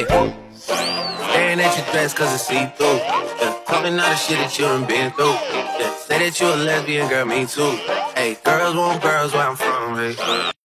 Hey, staring at your dress cause it's see through. Yeah, talking all the shit that you done been through. Yeah, say that you a lesbian, girl, me too. Hey, girls want girls where I'm from, hey.